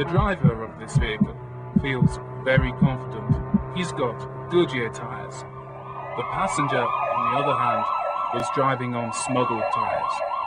The driver of this vehicle feels very confident. He's got Goodyear tires. The passenger, on the other hand, is driving on smuggled tires.